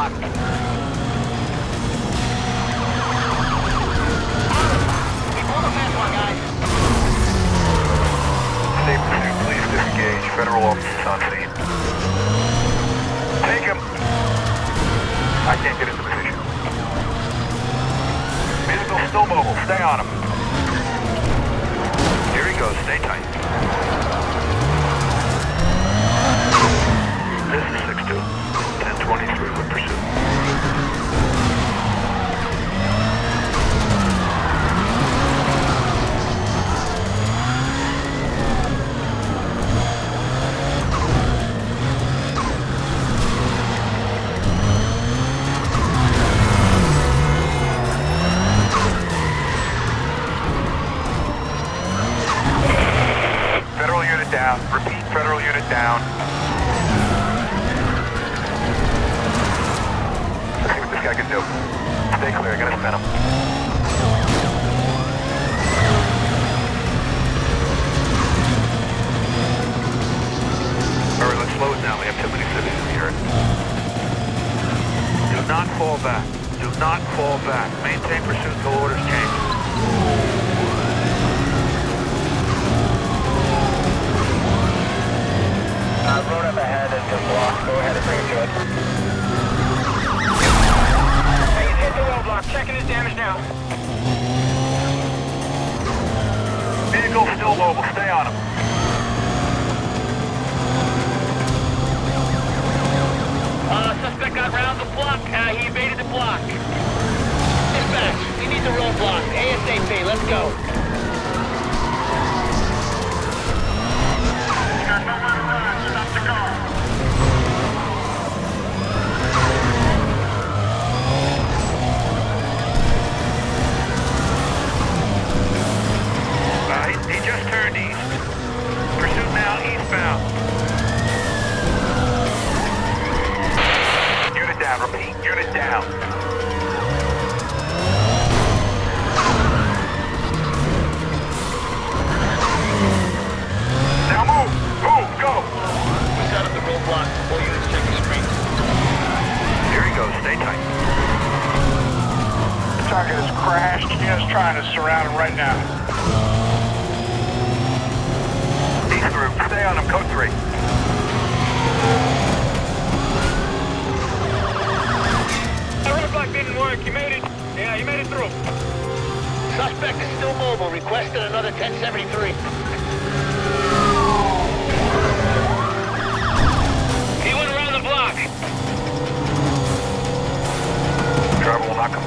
block. State pursuit, please disengage. Federal officers on scene. Take him! I can't get into position. Vehicle still mobile, stay on him. Here he goes, stay tight. Down. Repeat, federal unit down. Let's see what this guy can do. Stay clear, gonna spin him. Alright, let's slow it down. We have too many civilians here. Do not fall back. Do not fall back. Maintain pursuit until orders change. Go ahead and bring it to it. He's hit the roadblock. Checking his damage now. Vehicle still mobile. Stay on him. Uh, suspect got round the block. Uh, he evaded the block. Dispatch, we need the roadblock. ASAP, let's go. Set up the roadblock. All units check the screens. Here he goes, stay tight. The target has crashed. Unit's trying to surround him right now. East group, stay on him, code three. The roadblock didn't work. You made it. Yeah, you made it through. Suspect is still mobile. Requested another 1073.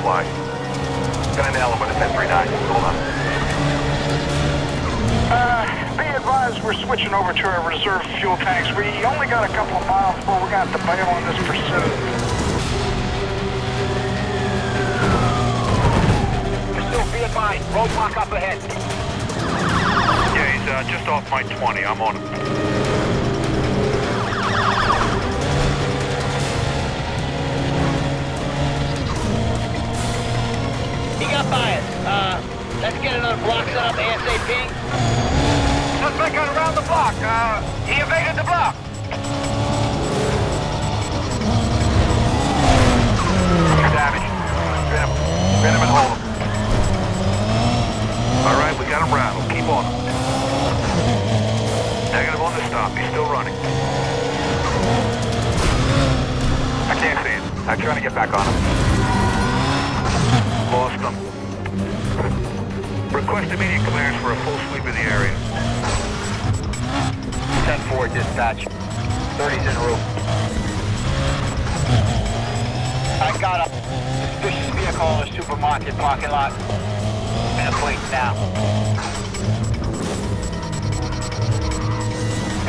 Driver will not comply. Gonna nail him with a 1039. Hold on. Uh, be advised we're switching over to our reserve fuel tanks. We only got a couple of miles before we're going to have to bail on this pursuit. Pursuit, be advised. Roadblock up ahead. Yeah, he's uh, just off my 20. I'm on him. Another block set up ASAP. Suspect got around the block. Uh, he evaded the block. Damage. Spin him. Spin him and hold him. All right, we got him rattled. Keep on him. Negative on the stop. He's still running. I can't see him. I'm trying to get back on him. Lost him. Request immediate clearance for a full sweep of the area. 10-4 dispatch. 30's en route. I got a suspicious vehicle in the supermarket parking lot. In a plate now.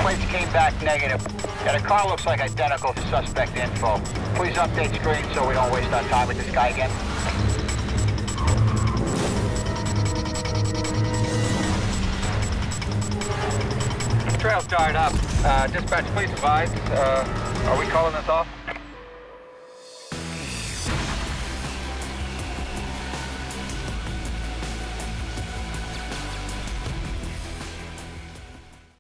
Plates came back negative. Yeah, the car looks like identical to suspect info. Please update screen so we don't waste our time with this guy again. Dried up. Uh, dispatch, please advise. Uh, are we calling this off?